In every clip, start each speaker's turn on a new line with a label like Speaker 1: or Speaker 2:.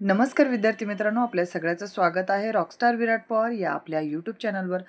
Speaker 1: नमस्कार विद्यार्थी मित्रांनो आपल्या सगळ्याचं स्वागत आहे रॉकस्टार विराट पवार या आपल्या यूट्यूब चॅनलवर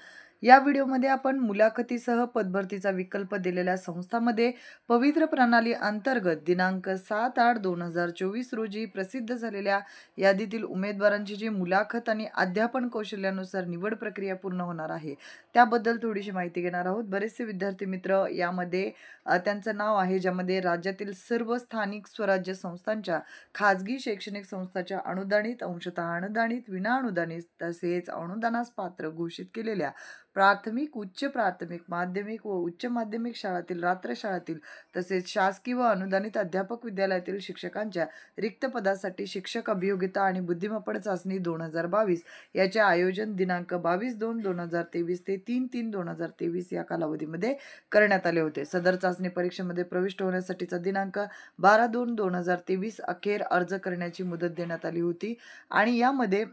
Speaker 1: या व्हिडिओमध्ये आपण मुलाखतीसह पदभरतीचा विकल्प दिलेल्या संस्थामध्ये पवित्र प्रणाली अंतर्गत दिनांक सात आठ दोन हजार चोवीस रोजी प्रसिद्ध झालेल्या यादीतील उमेदवारांची जी मुलाखत आणि अध्यापन कौशल्यानुसार निवड प्रक्रिया पूर्ण होणार आहे त्याबद्दल थोडीशी माहिती घेणार आहोत. बरेचसे विद्यार्थी मित्र यामध्ये त्यांचं नाव आहे ज्यामध्ये राज्यातील सर्व स्थानिक स्वराज्य संस्थांच्या खाजगी शैक्षणिक संस्थांच्या अनुदानित अंशतः अनुदानित विनाअनुदानित तसेच अनुदानास पात्र घोषित केलेल्या प्राथमिक उच्च प्राथमिक माध्यमिक व उच्च माध्यमिक शाळातील रात्र शाळातील तसेच शासकीय व अनुदानित अध्यापक विद्यालयातील शिक्षकांच्या रिक्त पदासाठी शिक्षक अभियोगिता आणि बुद्धिमत्ता चाचणी दोन हजार बावीस याचे आयोजन दिनांक बावीस दोन दोन हजार तेवीस ते तीन तीन दोन हजार तेवीस या कालावधीमध्ये करण्यात आले होते. सदर चाचणी परीक्षेमध्ये प्रविष्ट होण्यासाठीचा दिनांक बारा दोन दोन हजार तेवीस अखेर अर्ज करण्याची मुदत देण्यात आली होती. आणि यामध्ये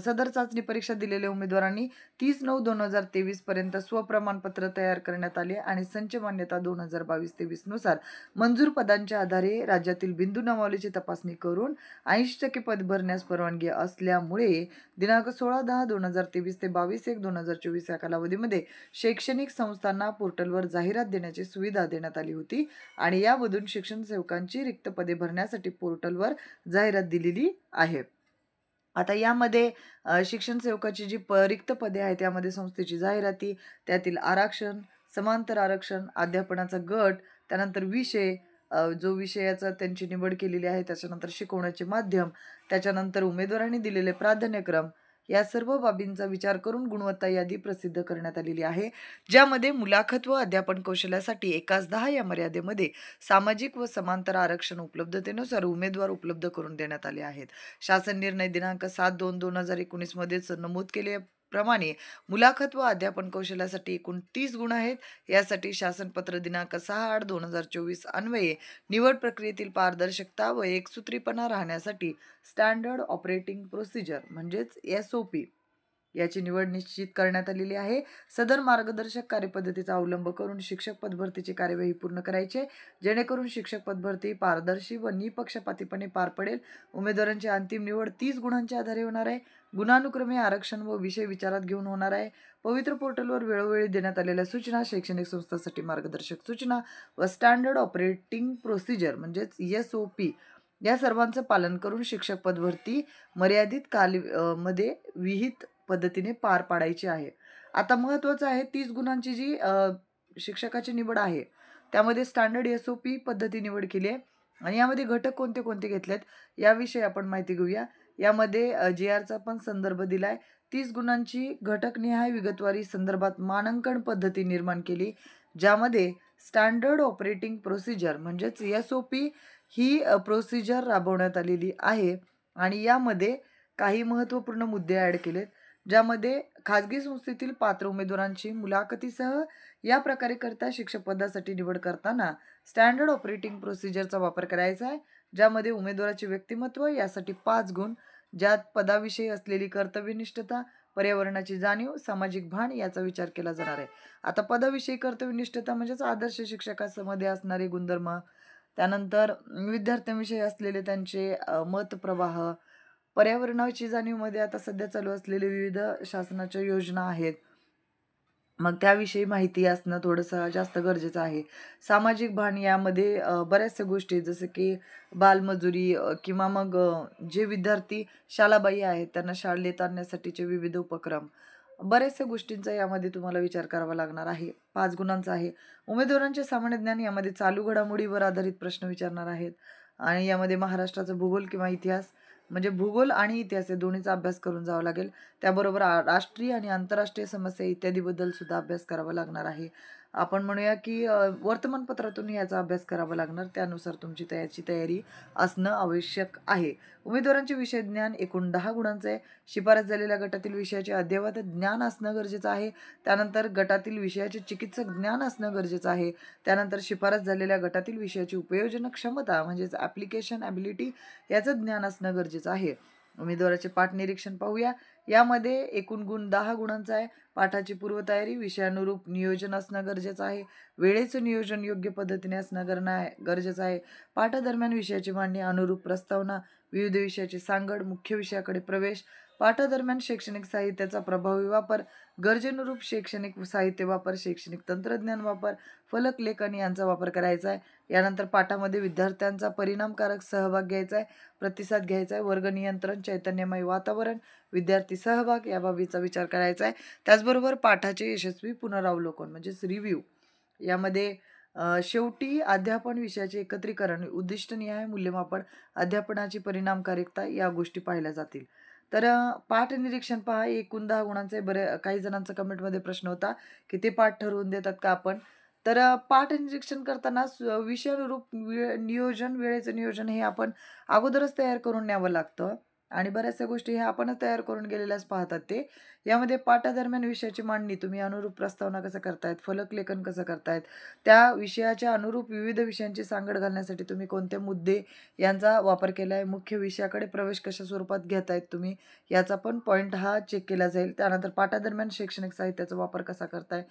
Speaker 1: सदर चाचणी परीक्षा दिलेल्या उमेदवारांनी तीस नऊ दोन हजार तेवीस पर्यंत स्वप्रमाणपत्र तयार करण्यात आले आणि संच मान्यता दोन हजार बावीस तेवीसनुसार मंजूर पदांच्या आधारे राज्यातील बिंदू नामावलीची तपासणी करून ऐंशी टक्के पद भरण्यास परवानगी असल्यामुळे दिनांक सोळा दहा दोन हजार तेवीस ते बावीस एक दोन हजार चोवीस या कालावधीमध्ये शैक्षणिक संस्थांना पोर्टलवर जाहिरात देण्याची सुविधा देण्यात आली होती आणि यामधून शिक्षण सेवकांची रिक्त पदे भरण्यासाठी पोर्टलवर जाहिरात दिलेली आहे. आता यामध्ये शिक्षण सेवकाची जी प रिक्त पदे आहेत त्यामध्ये संस्थेची जाहिराती त्यातील आरक्षण समांतर आरक्षण अध्यापनाचा गट त्यानंतर विषय जो विषयाचा त्यांची निवड केलेली आहे त्याच्यानंतर शिकवण्याचे माध्यम त्याच्यानंतर उमेदवारांनी दिलेले प्राधान्यक्रम या सर्व बाबींचा विचार करून गुणवत्ता यादी प्रसिद्ध करण्यात आलेली आहे ज्यामध्ये मुलाखत व अध्यापन कौशल्यासाठी एकाच दहा या मर्यादेमध्ये सामाजिक व समांतर आरक्षण उपलब्धतेनुसार उमेदवार उपलब्ध करून देण्यात आले आहेत. शासन निर्णय दिनांक सात दोन दोन हजार एकोणीसमध्येच नमूद केले प्रमाणे मुलाखत व अध्यापन कौशल्यासाठी एकूण तीस गुण आहेत. यासाठी शासनपत्र दिनांक सहा आठ दोन हजार चोवीस अन्वये निवड प्रक्रियेतील पारदर्शकता व एकसूत्रीपणा राहण्यासाठी स्टँडर्ड ऑपरेटिंग प्रोसिजर म्हणजेच एस ओ पी याची निवड निश्चित करण्यात आलेली आहे. सदर मार्गदर्शक कार्यपद्धतीचा अवलंब करून शिक्षक पदभरतीची कार्यवाही पूर्ण करायचे जेणेकरून शिक्षक पदभरती पारदर्शी व निपक्षपातीपणे पार पडेल. उमेदवारांची अंतिम निवड तीस गुणांच्या आधारे होणार आहे. गुणानुक्रमे आरक्षण व विषय विचारात घेऊन होणार आहे. पवित्र पोर्टलवर वेळोवेळी देण्यात आलेल्या सूचना शैक्षणिक संस्थांसाठी मार्गदर्शक सूचना व स्टँडर्ड ऑपरेटिंग प्रोसिजर म्हणजेच एस ओ पी या सर्वांचं पालन करून शिक्षक पदभरती मर्यादित काल मध्ये विहित पद्धतीने पार पाडायची आहे. आता महत्त्वाचं आहे तीस गुणांची जी शिक्षकाची निवड आहे त्यामध्ये स्टँडर्ड एस ओ पी पद्धती निवड केली आहे. आणि यामध्ये घटक कोणते कोणते घेतलेत याविषयी आपण माहिती घेऊया. यामध्ये जे आरचा पण संदर्भ दिला आहे तीस गुणांची घटकनिहाय विगतवारी संदर्भात मानांकन पद्धती निर्माण केली ज्यामध्ये स्टँडर्ड ऑपरेटिंग प्रोसिजर म्हणजेच एस ओ पी ही प्रोसिजर राबवण्यात आलेली आहे. आणि यामध्ये काही महत्त्वपूर्ण मुद्दे ॲड केलेत. ज्यामध्ये खाजगी संस्थेतील पात्र उमेदवारांची मुलाखतीसह या प्रकारे करता शिक्षक पदासाठी निवड करताना स्टँडर्ड ऑपरेटिंग प्रोसिजरचा वापर करायचा आहे. ज्यामध्ये उमेदवाराचे व्यक्तिमत्व यासाठी पाच गुण ज्यात पदाविषयी असलेली कर्तव्यनिष्ठता पर्यावरणाची जाणीव सामाजिक भान याचा विचार केला जाणार आहे. आता पदाविषयी कर्तव्यनिष्ठता म्हणजेच आदर्श शिक्षकामध्ये असणारे गुणधर्म त्यानंतर विद्यार्थ्यांविषयी असलेले त्यांचे मतप्रवाह मत प्रवाह पर्यावरणाची जाणीवमध्ये आता सध्या चालू असलेले विविध शासनाच्या योजना आहेत. मग त्याविषयी माहिती असणं थोडंसं जास्त गरजेचं आहे. सामाजिक भान यामध्ये बऱ्याचशा गोष्टी जसं की बालमजुरी किंवा मग जे विद्यार्थी शालाबाई आहेत त्यांना शाळेत आणण्यासाठीचे विविध उपक्रम. बऱ्याचशा गोष्टींचा यामध्ये तुम्हाला विचार करावा लागणार आहे. पाच गुणांचा आहे. उमेदवारांचे सामान्य ज्ञान यामध्ये चालू घडामोडीवर आधारित प्रश्न विचारणार आहेत. आणि यामध्ये महाराष्ट्राचा भूगोल किंवा इतिहास म्हणजे भूगोल आणि इतिहास या दोन्हीचा अभ्यास करून जावं लागेल. त्याबरोबर राष्ट्रीय आणि आंतरराष्ट्रीय समस्या इत्यादीबद्दल सुद्धा अभ्यास करावा लागणार आहे. आपण म्हणूया की वर्तमानपत्रातून याचा अभ्यास करावा लागणार. त्यानुसार तुमची तयाची तयारी असणं आवश्यक आहे. उमेदवारांचे विषय ज्ञान एकूण दहा गुणांचं आहे. शिफारस झालेल्या गटातील विषयाचे अद्ययावत ज्ञान असणं गरजेचं आहे. त्यानंतर गटातील विषयाचे चिकित्सक ज्ञान असणं गरजेचं आहे. त्यानंतर शिफारस झालेल्या गटातील विषयाची उपयोजन क्षमता म्हणजेच ॲप्लिकेशन ॲबिलिटी याचं ज्ञान असणं गरजेचं आहे. उमेदवाराचे पाठ निरीक्षण पाहूया. यामध्ये एकूण गुण दहा गुणांचा आहे. पाठाची पूर्वतयारी विषयानुरूप नियोजन असणं गरजेचं आहे. वेळेचं नियोजन योग्य पद्धतीने असणं गरणं आहे गरजेचं आहे. पाठादरम्यान विषयाची मांडणी अनुरूप प्रस्तावना विविध विषयाची सांगड मुख्य विषयाकडे प्रवेश पाठादरम्यान शैक्षणिक साहित्याचा प्रभावी वापर गरजेनुरूप शैक्षणिक साहित्य वापर शैक्षणिक तंत्रज्ञान वापर फलक लेखन यांचा वापर करायचा आहे. यानंतर पाठामध्ये विद्यार्थ्यांचा परिणामकारक सहभाग घ्यायचा आहे प्रतिसाद घ्यायचा आहे वर्ग नियंत्रण चैतन्यमय वातावरण विद्यार्थी सहभाग या बाबीचा विचार करायचा आहे. त्याचबरोबर पाठाचे यशस्वी पुनरावलोकन म्हणजेच रिव्ह्यू यामध्ये शेवटी अध्यापन विषयाचे एकत्रीकरण उद्दिष्टनिहाय मूल्यमापन अध्यापनाची परिणामकारकता या गोष्टी पाहिल्या जातील. तर पाठ निरीक्षण पहा. एकूण दहा गुणांचे बरे काही जणांचा कमेंटमध्ये प्रश्न होता की ते पाठ ठरवून देतात का आपण? तर पाठ निरीक्षण करताना विषयानुरूप नियोजन वेळेचं नियोजन हे आपण अगोदरच तयार करून न्यावं लागतं. आणि बऱ्याचशा गोष्टी ह्या आपणच तयार करून गेलेल्याच पाहतात ते. यामध्ये पाठादरम्यान विषयाची मांडणी तुम्ही अनुरूप प्रस्तावना कसं करतायत फलक लेखन कसं करतायत त्या विषयाच्या अनुरूप विविध विषयांची सांगड घालण्यासाठी तुम्ही कोणते मुद्दे यांचा वापर केला आहे मुख्य विषयाकडे प्रवेश कशा स्वरूपात घेतायत तुम्ही याचा पण पॉईंट हा चेक केला जाईल. त्यानंतर पाठादरम्यान शैक्षणिक साहित्याचा वापर कसा करताय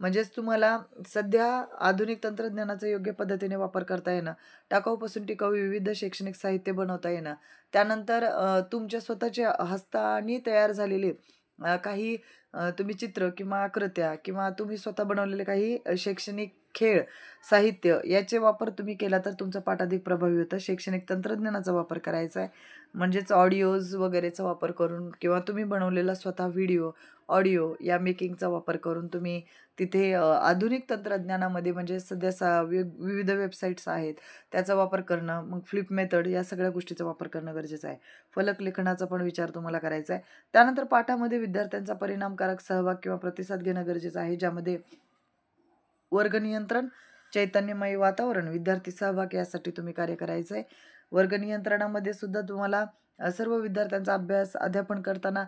Speaker 1: म्हणजेच तुम्हाला सध्या आधुनिक तंत्रज्ञानाचा योग्य पद्धतीने वापर करता येणं टाकाऊपासून टिकाऊ विविध शैक्षणिक साहित्य बनवता येणं त्यानंतर तुमच्या स्वतःच्या हस्ताने तयार झालेले काही तुम्ही चित्र किंवा आकृत्या किंवा तुम्ही स्वतः बनवलेले काही शैक्षणिक खेळ साहित्य याचे वापर तुम्ही केला तर तुमचा पाठ अधिक प्रभावी होतं. शैक्षणिक तंत्रज्ञानाचा वापर करायचा आहे. म्हणजेच ऑडिओज वगैरेचा वापर करून किंवा तुम्ही बनवलेला स्वतः व्हिडिओ ऑडिओ या मेकिंगचा वापर करून तुम्ही तिथे आधुनिक तंत्रज्ञानामध्ये म्हणजे सध्या सा विविध वेबसाईट्स आहेत. त्याचा वापर करणं मग फ्लिप मेथड या सगळ्या गोष्टीचा वापर करणं गरजेचं आहे. फलक लेखनाचा पण विचार तुम्हाला करायचा आहे. त्यानंतर पाठामध्ये विद्यार्थ्यांचा परिणामकारक सहभाग किंवा प्रतिसाद घेणं गरजेचं आहे. ज्यामध्ये वर्ग नियंत्रण चैतन्यमय वातावरण. विद्यार्थी सहभाग यासाठी तुम्ही कार्य करायचं आहे वर्ग नियंत्रणामध्ये सुद्धा तुम्हाला सर्व विद्यार्थ्यांचा अभ्यास अध्यापन करताना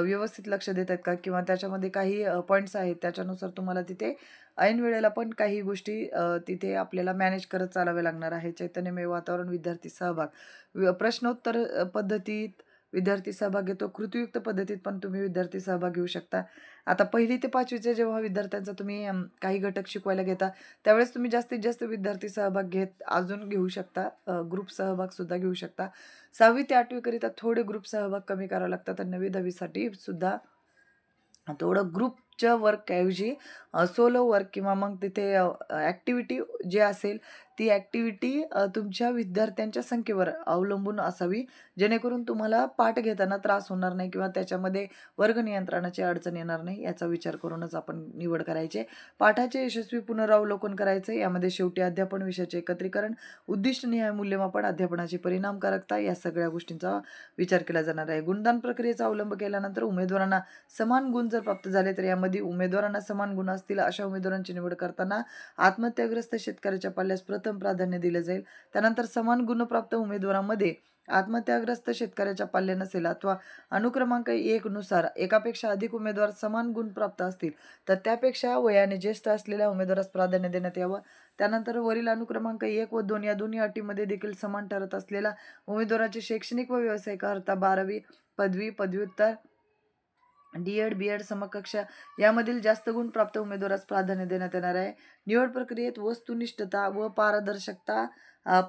Speaker 1: व्यवस्थित लक्ष देत आहेत का? किंवा त्याच्यामध्ये काही पॉईंट्स आहेत त्याच्यानुसार तुम्हाला तिथे ऐन वेळेला पण काही गोष्टी तिथे आपल्याला मॅनेज करत चालाव्या लागणार आहे. चैतन्यमय वातावरण विद्यार्थी सहभाग. प्रश्नोत्तर पद्धतीत विद्यार्थी सहभाग घेतो. कृतीयुक्त पद्धतीत पण तुम्ही विद्यार्थी सहभाग घेऊ शकता. आता पहिली ते पाचवीचे जेव्हा विद्यार्थ्यांचा तुम्ही काही घटक शिकवायला घेता त्यावेळेस तुम्ही जास्तीत जास्त विद्यार्थी सहभाग घेत अजून घेऊ शकता. ग्रुप सहभागसुद्धा घेऊ शकता. सहावी ते आठवीकरिता थोडे ग्रुप सहभाग कमी करावे लागतात आणि नवी दहावीसाठी सुद्धा थोडं ग्रुपच्या वर्कऐवजी सोलो वर्क किंवा मग तिथे ॲक्टिव्हिटी जे असेल ती ॲक्टिव्हिटी तुमच्या विद्यार्थ्यांच्या संख्येवर अवलंबून असावी. जेणेकरून तुम्हाला पाठ घेताना त्रास होणार नाही किंवा त्याच्यामध्ये वर्ग नियंत्रणाची अडचण येणार नाही याचा विचार करूनच आपण निवड करायचे पाठाचे यशस्वी पुनरावलोकन करायचे यामध्ये शेवटी अध्यापन विषयाचे एकत्रीकरण उद्दिष्टनिहाय मूल्यमापन अध्यापनाची परिणामकारकता या सगळ्या गोष्टींचा विचार केला जाणार आहे. गुणदान प्रक्रियेचा अवलंब केल्यानंतर उमेदवारांना समान गुण जर प्राप्त झाले तर यामध्ये उमेदवारांना समान गुण असतील अशा उमेदवारांची निवड करताना आत्महत्याग्रस्त शेतकऱ्याच्या पाल्यास प्रथम प्राधान्य दिले जाईल. त्यानंतर समान गुणप्राप्त उमेदवारांमध्ये आत्महत्याग्रस्त शेतकऱ्याच्या पाल्य नसेल अथवा अनुक्रमांक एक नुसार एकापेक्षा अधिक उमेदवार समान गुण प्राप्त असतील तर त्यापेक्षा वयाने ज्येष्ठ असलेल्या उमेदवारास प्राधान्य देण्यात यावं. त्यानंतर वरील अनुक्रमांक एक व दोन या दोन्ही अटीमध्ये देखील समान ठरत असलेला उमेदवाराची शैक्षणिक व व्यावसायिक अर्था बारावी पदवी पदव्युत्तर डी एड बी एड समकक्ष यामधील जास्त गुण प्राप्त उमेदवारास प्राधान्य देण्यात येणार आहे. निवड प्रक्रियेत वस्तुनिष्ठता व पारदर्शकता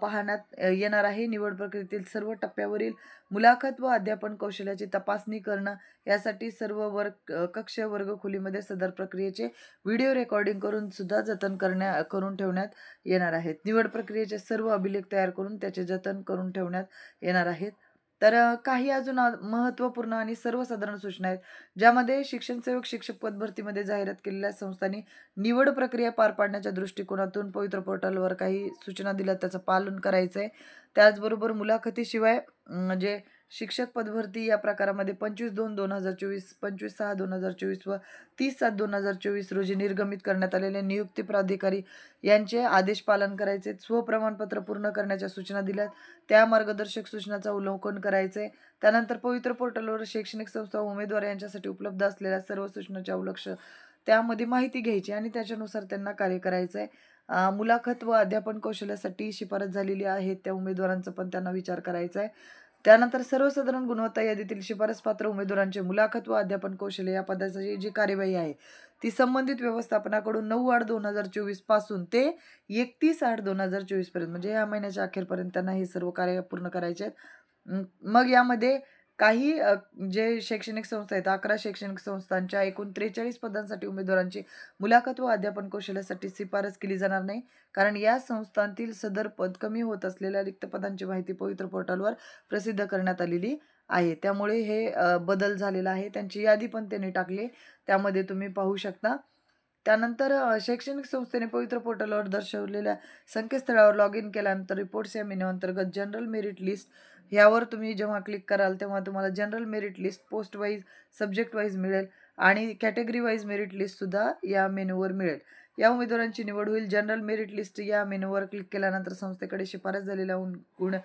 Speaker 1: पाहण्यात येणार आहे. निवड प्रक्रियेतील सर्व टप्प्यावरील मुलाखत व अध्यापन कौशल्याची तपासणी करणं यासाठी सर्व वर्ग कक्ष वर्ग खोलीमध्ये सदर प्रक्रियेचे व्हिडिओ रेकॉर्डिंग करून सुद्धा जतन करण्या करून ठेवण्यात येणार आहेत. निवड प्रक्रियेचे सर्व अभिलेख तयार करून त्याचे जतन करून ठेवण्यात येणार आहेत. तर काही अजून महत्त्वपूर्ण आणि सर्वसाधारण सूचना आहेत ज्यामध्ये शिक्षण सेवक शिक्षक पदभरतीमध्ये जाहिरात केलेल्या संस्थांनी निवड प्रक्रिया पार पाडण्याच्या दृष्टिकोनातून पवित्र पोर्टलवर काही सूचना दिल्या त्याचं पालन करायचं आहे त्याचबरोबर मुलाखतीशिवाय म्हणजे शिक्षक पदभरती या प्रकारामध्ये पंचवीस दोन दोन हजार चोवीस पंचवीस सहा दोन हजार चोवीस व तीस सात दोन हजार चोवीस रोजी निर्गमित करण्यात आलेले नियुक्ती प्राधिकारी यांचे आदेश पालन करायचे स्वप्रमाणपत्र पूर्ण करण्याच्या सूचना दिल्यात. त्या मार्गदर्शक सूचनाचं अवलोकन करायचे. त्यानंतर पवित्र पोर्टलवर शैक्षणिक संस्था उमेदवार यांच्यासाठी उपलब्ध असलेल्या सर्व सूचनाचे अवलक्ष त्यामध्ये माहिती घ्यायची आणि त्याच्यानुसार त्यांना कार्य करायचं आहे मुलाखत व अध्यापन कौशल्यासाठी शिफारस झालेली आहे त्या उमेदवारांचा पण त्यांना विचार करायचा आहे त्यानंतर सर्वसाधारण गुणवत्ता यादीतील शिफारसपात्र उमेदवारांचे मुलाखत व अध्यापन कौशल्य या पदाची जी कार्यवाही आहे ती संबंधित व्यवस्थापनाकडून नऊ आठ दोन हजार चोवीसपासून ते एकतीस आठ दोन हजार चोवीसपर्यंत म्हणजे या महिन्याच्या अखेरपर्यंत त्यांना हे सर्व कार्य पूर्ण करायचे आहेत. मग यामध्ये काही जे शैक्षणिक संस्था आहेत अकरा शैक्षणिक संस्थांच्या एकूण त्रेचाळीस पदांसाठी उमेदवारांची मुलाखत व अध्यापन कौशल्यासाठी शिफारस केली जाणार नाही. कारण या संस्थांतील सदर पद कमी होत असलेल्या रिक्त पदांची माहिती पवित्र पोर्टलवर प्रसिद्ध करण्यात आलेली आहे. त्यामुळे हे बदल झालेला आहे. त्यांची यादी पण त्यांनी टाकली त्यामध्ये तुम्ही पाहू शकता. त्यानंतर शैक्षणिक संस्थेने पवित्र पोर्टलवर दर्शवलेल्या संकेतस्थळावर लॉग इन केल्यानंतर रिपोर्ट्स या मेन्यू अंतर्गत जनरल मेरिट लिस्ट यावर तुम्ही जेव्हा क्लिक कराल तेव्हा तुम्हाला general merit list post wise subject wise मिळेल आणि कॅटेगरी वाईज मेरिट लिस्टसुद्धा या मेनूवर मिळेल. या उमेदवारांची निवड होईल. जनरल मेरिट लिस्ट या मेनूवर क्लिक केल्यानंतर संस्थेकडे शिफारस झालेल्या गुण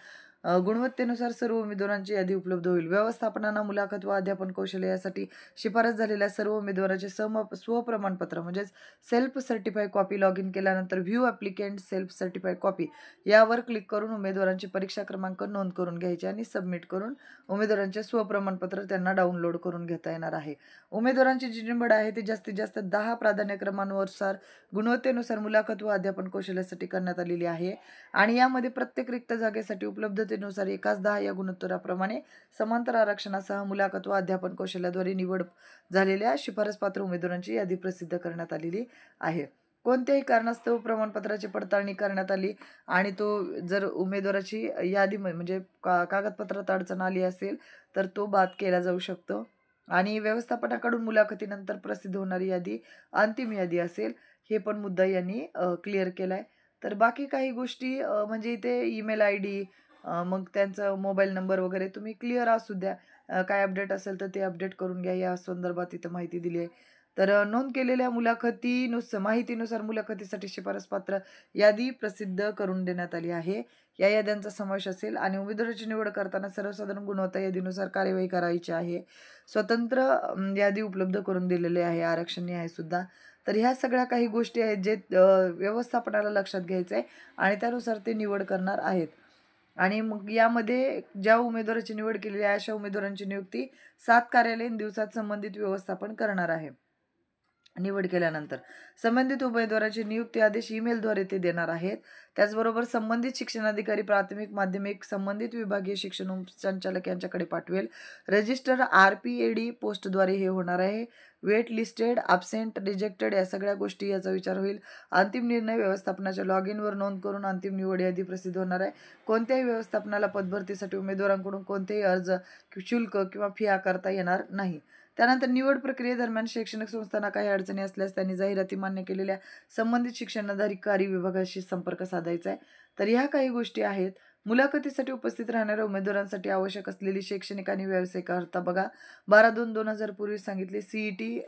Speaker 1: गुणवत्तेनुसार सर्व उमेदवारांची यादी उपलब्ध होईल. व्यवस्थापनांना मुलाखत व अध्यापन कौशल्य यासाठी शिफारस झालेल्या सर्व उमेदवाराचे सम स्वप्रमाणपत्र म्हणजेच self certify copy log in केल्यानंतर view applicant self certify copy यावर क्लिक करून उमेदवारांची परीक्षा क्रमांक नोंद करून घ्यायची आणि सबमिट करून उमेदवारांचे स्वप्रमाणपत्र त्यांना डाउनलोड करून घेता येणार आहे. उमेदवारांची जी निवड आहे ती जास्तीत जास्त दहा प्राधान्यक्रमांनुसार गुणवत्तेनुसार मुलाखत व अध्यापन कौशल्यासाठी करण्यात आलेली आहे. आणि यामध्ये प्रत्येक रिक्त जागेसाठी उपलब्ध नुसार एकाच दहा या गुणोत्तराप्रमाणे समांतर आरक्षणासह मुलाखत व अध्यापन कौशल्याद्वारे निवड झालेल्या शिफारसपात्र उमेदवारांची यादी प्रसिद्ध करण्यात आलेली आहे. कोणत्याही कारणास्तव प्रमाणपत्राची पडताळणी करण्यात आली आणि तो जर उमेदवाराची यादी म्हणजे का कागदपत्रात अडचण आली असेल तर तो बाद केला जाऊ शकतो. आणि व्यवस्थापनाकडून मुलाखतीनंतर प्रसिद्ध होणारी यादी अंतिम यादी असेल हे पण मुद्दा यांनी क्लिअर केला आहे तर बाकी काही गोष्टी म्हणजे इथे ईमेल आय डी मग त्यांचं मोबाईल नंबर वगैरे तुम्ही क्लिअर असू द्या. काय अपडेट असेल तर ते अपडेट करून घ्या. या संदर्भात इथं माहिती दिली आहे. तर नोंद केलेल्या मुलाखतीनुसार माहितीनुसार मुलाखतीसाठी शिफारसपात्र यादी प्रसिद्ध करून देण्यात आली आहे. या याद्यांचा समावेश असेल आणि उमेदवाराची निवड करताना सर्वसाधारण गुणवत्ता यादीनुसार कार्यवाही करायची आहे. स्वतंत्र यादी उपलब्ध करून दिलेली आहे. आरक्षण आहे सुद्धा. तर ह्या सगळ्या काही गोष्टी आहेत जे व्यवस्थापनाला लक्षात घ्यायचं आहे आणि त्यानुसार ते निवड करणार आहेत. आणि मग यामध्ये ज्या उमेदवाराची निवड केलेली आहे अशा उमेदवारांची नियुक्ती सात कार्यालयीन दिवसात संबंधित व्यवस्थापन करणार आहे. निवड केल्यानंतर संबंधित उमेदवाराची नियुक्ती आदेश ईमेलद्वारे ते देणार आहेत. त्याचबरोबर संबंधित शिक्षणाधिकारी प्राथमिक माध्यमिक संबंधित विभागीय शिक्षण संचालक यांच्याकडे पाठवेल. Register R P A D पोस्टद्वारे हे होणार आहे. वेट लिस्टेड ॲबसेंट रिजेक्टेड या सगळ्या गोष्टी याचा विचार होईल. अंतिम निर्णय व्यवस्थापनाच्या लॉग इनवर नोंद करून अंतिम निवड यादी प्रसिद्ध होणार आहे. कोणत्याही व्यवस्थापनाला पदभरतीसाठी उमेदवारांकडून कोणतेही अर्ज शुल्क किंवा फी आकारता येणार नाही. त्यानंतर निवड प्रक्रियेदरम्यान शैक्षणिक संस्थांना काही अडचणी असल्यास त्यांनी जाहिराती मान्य केलेल्या संबंधित शिक्षणाधिकारी विभागाशी संपर्क साधायचा आहे. तर ह्या काही गोष्टी आहेत. मुलाखतीसाठी उपस्थित राहणाऱ्या उमेदवारांसाठी आवश्यक असलेली शैक्षणिक आणि व्यावसायिक अर्थ बघा. बारा दोन दोन हजार पूर्वी सांगितले C E T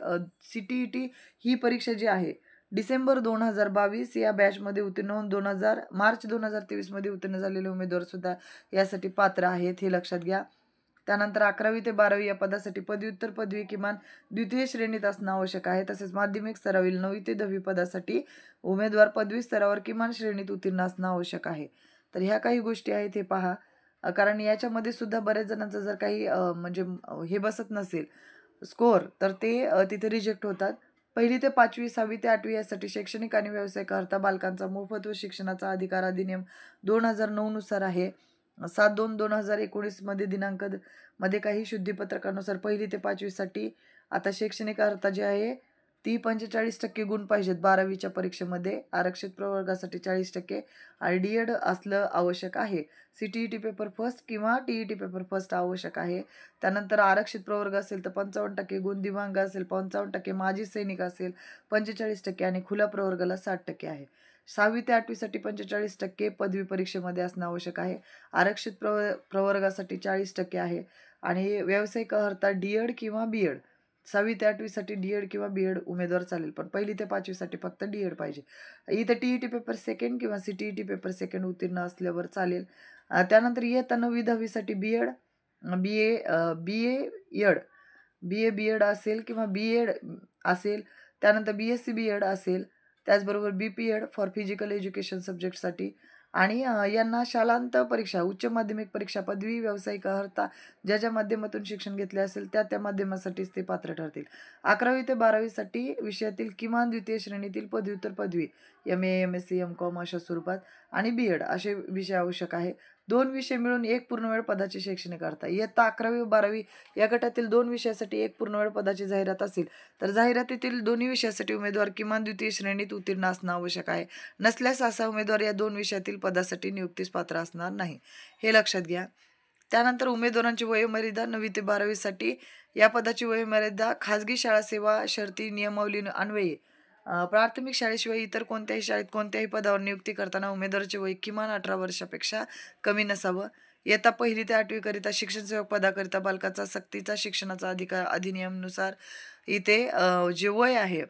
Speaker 1: C T E T ही परीक्षा जी आहे डिसेंबर दोन हजार बावीस या बॅचमध्ये उत्तीर्ण होऊन दोन हजार मार्च दोन हजार तेवीसमध्ये उत्तीर्ण झालेले उमेदवार सुद्धा यासाठी पात्र आहेत हे लक्षात घ्या. त्यानंतर अकरावी ते बारावी या पदासाठी पदव्युत्तर पदवी किमान द्वितीय श्रेणीत असणं आवश्यक आहे. तसेच माध्यमिक स्तरावरील नववी ते दहावी पदासाठी उमेदवार पदवी स्तरावर किमान श्रेणीत उत्तीर्ण असणं आवश्यक आहे. तर ह्या काही गोष्टी आहेत हे पहा. कारण याच्यामध्ये सुद्धा बऱ्याच जणांचं जर काही म्हणजे हे बसत नसेल स्कोअर तर ते तिथे रिजेक्ट होतात. पहिली ते पाचवी सहावी ते आठवी यासाठी शैक्षणिक आणि व्यावसायिक अर्थ बालकांचा मोफत व शिक्षणाचा अधिकार अधिनियम दोन हजार नऊनुसार आहे. सात दोन दोन हजार एकोणीसमध्ये दिनांकमध्ये काही शुद्धीपत्रकानुसार पहिली ते पाचवीसाठी आता शैक्षणिक अर्हता जी आहे ती पंचेचाळीस टक्के गुण पाहिजेत बारावीच्या परीक्षेमध्ये. आरक्षित प्रवर्गासाठी चाळीस टक्के आणि डी एड असलं आवश्यक आहे. C T E T paper first किंवा T E T paper first आवश्यक आहे. त्यानंतर आरक्षित प्रवर्ग असेल तर पंचावन्न टक्के गुण दिव्यांग असेल पंचावन्न टक्के माजी सैनिक असेल पंचेचाळीस टक्के आणि खुल्या प्रवर्गाला साठ टक्के आहे. सहावी ते आठवीसाठी पंचेचाळीस टक्के पदवी परीक्षेमध्ये असणं आवश्यक आहे. आरक्षित प्रव प्रवर्गासाठी चाळीस टक्के आहे. आणि व्यावसायिक अर्हता डी एड किंवा बी एड सहावी ते आठवीसाठी डी एड किंवा बी एड उमेदवार चालेल पण पहिली ते पाचवीसाठी फक्त डी एड पाहिजे. इथं T E T paper second किंवा C T E T paper second उत्तीर्ण असल्यावर चालेल. त्यानंतर इयत्ता नववी दहावीसाठी B Ed B A B A Ed B A B Ed असेल किंवा बी एड असेल त्यानंतर B S C B Ed असेल त्याचबरोबर B P Ed for physical education सब्जेक्टसाठी. आणि यांना शालांत परीक्षा उच्च माध्यमिक परीक्षा पदवी व्यावसायिक अर्हता ज्या ज्या माध्यमातून शिक्षण घेतले असेल त्या त्या माध्यमासाठीच ते पात्र ठरतील. अकरावी ते बारावीसाठी विषयातील किमान द्वितीय श्रेणीतील पदव्युत्तर पदवी M A M S C M com अशा स्वरूपात आणि बी एड असे विषय आवश्यक आहे. दोन विषय मिळून एक पूर्णवेळ पदाची शैक्षणिक करता इयत्ता अकरावी व बारावी या गटातील दोन विषयासाठी एक पूर्णवेळ पदाची जाहिरात असेल तर जाहिरातीतील दोन्ही विषयासाठी उमेदवार किमान द्वितीय श्रेणीत उत्तीर्ण असणं आवश्यक आहे. नसल्यास असा उमेदवार या दोन विषयातील पदासाठी नियुक्तीस पात्र असणार नाही. हे लक्षात घ्या. त्यानंतर उमेदवारांची वयोमर्यादा नववी ते बारावीसाठी. या पदाची वयोमर्यादा खाजगी शाळा सेवा शर्ती नियमावली अन्वये. प्राथमिक शाळेशिवाय इतर कोणत्याही शाळेत कोणत्याही पदावर नियुक्ती करताना उमेदवाराचे वय किमान अठरा वर्षापेक्षा कमी नसावं. इयत्ता पहिली ते आठवीकरिता शिक्षण सेवक पदाकरिता बालकाचा सक्तीचा शिक्षणाचा अधिकार अधिनियमनुसार इथे जे वय आहे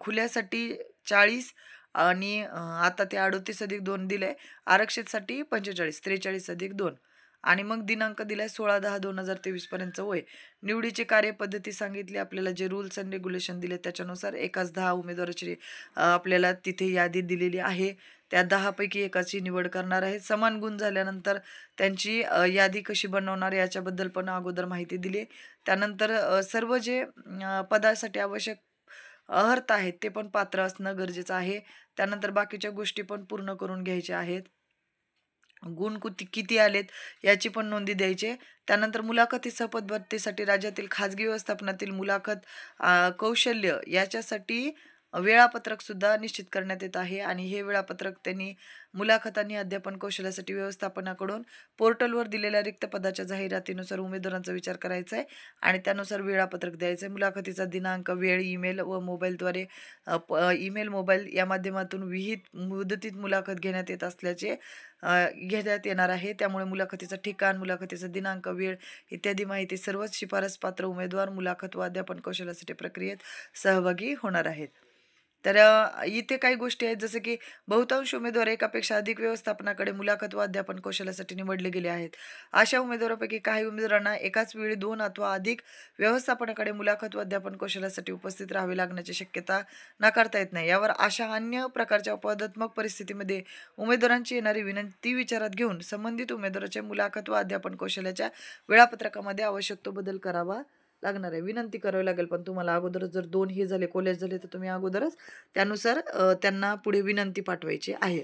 Speaker 1: खुल्यासाठी चाळीस आणि आता ते अडोतीस अधिक दोन दिले आरक्षितसाठी पंचेचाळीस त्रेचाळीस अधिक दोन. आणि मग दिनांक दिलाय सोळा दहा दोन हजार तेवीस पर्यंतचं वय. निवडीची कार्यपद्धती सांगितली आपल्याला जे रूल्स अँड रेग्युलेशन दिले त्याच्यानुसार एकाच दहा उमेदवाराची आपल्याला तिथे यादी दिलेली आहे. त्या दहापैकी एकाची निवड करणार आहे. समान गुण झाल्यानंतर त्यांची यादी कशी बनवणार याच्याबद्दल पण अगोदर माहिती दिली. त्यानंतर सर्व जे पदासाठी आवश्यक अर्थ आहेत ते पण पात्र असणं गरजेचं आहे. त्यानंतर बाकीच्या गोष्टी पण पूर्ण करून घ्यायच्या आहेत. गुण कुती किती आलेत याची पण नोंदी द्यायची त्यानंतर मुलाखतीसह पदभरतीसाठी राज्यातील खाजगी व्यवस्थापनातील मुलाखत कौशल्य याच्यासाठी वेळापत्रक सुद्धा निश्चित करण्यात येत आहे आणि हे वेळापत्रक त्यांनी मुलाखत आणि अध्यापन कौशल्यासाठी व्यवस्थापनाकडून पोर्टलवर दिलेल्या रिक्त पदाच्या जाहिरातीनुसार उमेदवारांचा विचार करायचा आहे आणि त्यानुसार वेळापत्रक द्यायचं आहे. मुलाखतीचा दिनांक वेळ ईमेल व मोबाईलद्वारे प ईमेल मोबाईल या माध्यमातून विहित मुदतीत मुलाखत घेण्यात येत असल्याचे घेण्यात येणार आहे. त्यामुळे मुलाखतीचं ठिकाण मुलाखतीचा दिनांक वेळ इत्यादी माहिती सर्वच शिफारस पात्र उमेदवार मुलाखत व अध्यापन कौशल्यासाठी प्रक्रियेत सहभागी होणार आहेत. तर इथे काही गोष्टी आहेत जसं की बहुतांश उमेदवार एकापेक्षा अधिक व्यवस्थापनाकडे मुलाखत व अध्यापन कौशल्यासाठी निवडले गेले आहेत. अशा उमेदवारापैकी काही उमेदवारांना एकाच वेळी दोन अथवा अधिक व्यवस्थापनाकडे मुलाखत व अध्यापन कौशल्यासाठी उपस्थित राहावे लागण्याची शक्यता नाकारता येत नाही. यावर अशा अन्य प्रकारच्या अपवादात्मक परिस्थितीमध्ये उमेदवारांची येणारी विनंती विचारात घेऊन संबंधित उमेदवाराच्या मुलाखत व अध्यापन कौशल्याच्या वेळापत्रकामध्ये आवश्यक तो बदल करावा. लागणार आहे. विनंती करावी लागेल पण तुम्हाला अगोदरच जर दोन हे झाले कॉलेज झाले तर तुम्ही अगोदरच त्यानुसार त्यांना पुढे विनंती पाठवायची आहे.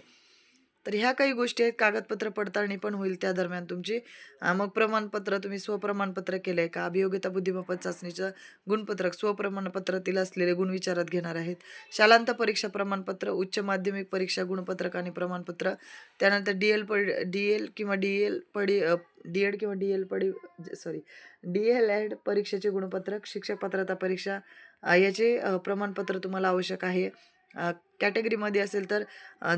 Speaker 1: तर ह्या काही गोष्टी आहेत कागदपत्र पडताळणी पण होईल त्या दरम्यान तुमची. मग प्रमाणपत्र तुम्ही स्वप्रमाणपत्र केलं आहे का? अभियोग्यता बुद्धिमत्ता चाचणीचं गुणपत्रक स्वप्रमाणपत्रातील असलेले गुण विचारात घेणार आहेत. शालांत परीक्षा प्रमाणपत्र उच्च माध्यमिक परीक्षा गुणपत्रक आणि प्रमाणपत्र. त्यानंतर डी एल पड डी एल किंवा डी एल पडी डी एड किंवा डी एल पडी सॉरी डी एल एड परीक्षेचे गुणपत्रक शिक्षक पात्रता परीक्षा याचे प्रमाणपत्र तुम्हाला आवश्यक आहे. कॅटेगरीमध्ये असेल तर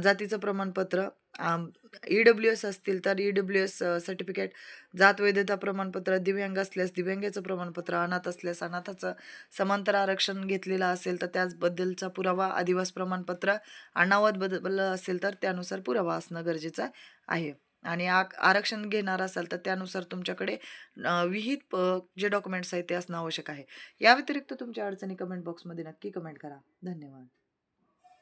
Speaker 1: जातीचं प्रमाणपत्र ई डब्ल्यू एस असतील तर ई डब्ल्यू एस सर्टिफिकेट जात वैधता प्रमाणपत्र दिव्यांग असल्यास दिव्यांगाचं प्रमाणपत्र अनाथ असल्यास अनाथाचं समांतर आरक्षण घेतलेलं असेल तर त्याचबद्दलचा पुरावा आदिवास प्रमाणपत्र अनावत बदल असेल तर त्यानुसार पुरावा असणं गरजेचं आहे. आणि आ आरक्षण घेणार असाल तर त्यानुसार तुमच्याकडे विहित प जे डॉक्युमेंट्स आहेत ते असणं आवश्यक आहे. या व्यतिरिक्त तुमच्या अडचणी कमेंट बॉक्समध्ये नक्की कमेंट करा. धन्यवाद.